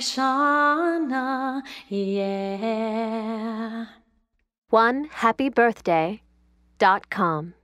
Shauna, yeah. One happy birthday dot com.